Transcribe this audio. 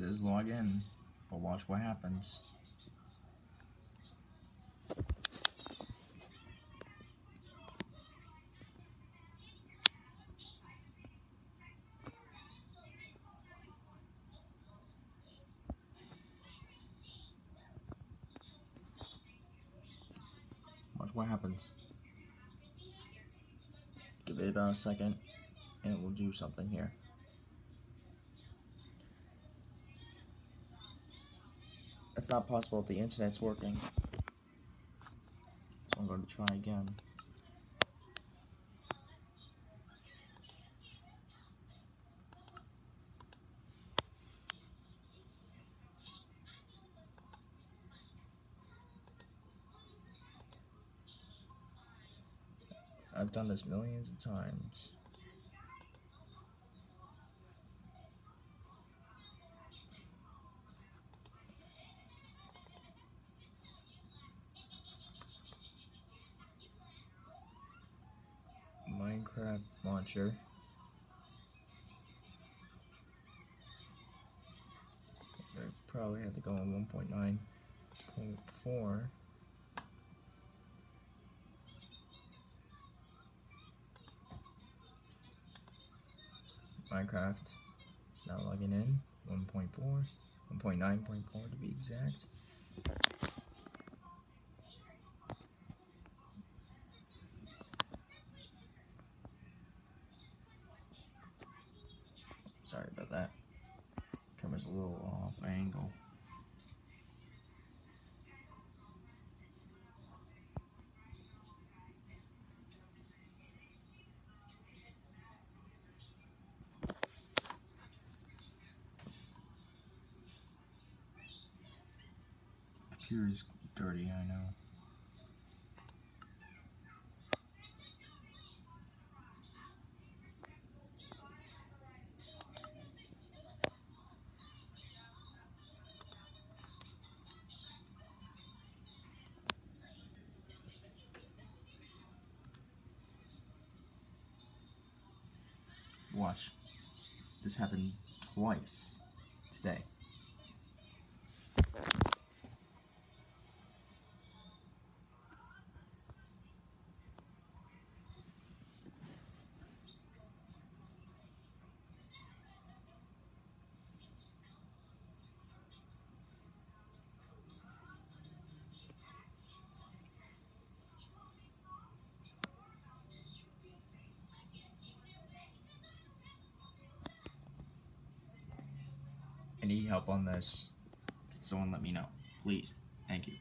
says log in, but watch what happens. Watch what happens. Give it about a second, and it will do something here. That's not possible if the internet's working. So I'm going to try again. I've done this millions of times. Minecraft launcher. I probably had to go on 1.9.4. Minecraft is now logging in 1.4, 1.9.4 to be exact. Sorry about that. Camera's a little off angle. Computer's dirty, I know. Watch. This happened twice today. Need help on this. Someone let me know? Please. Thank you.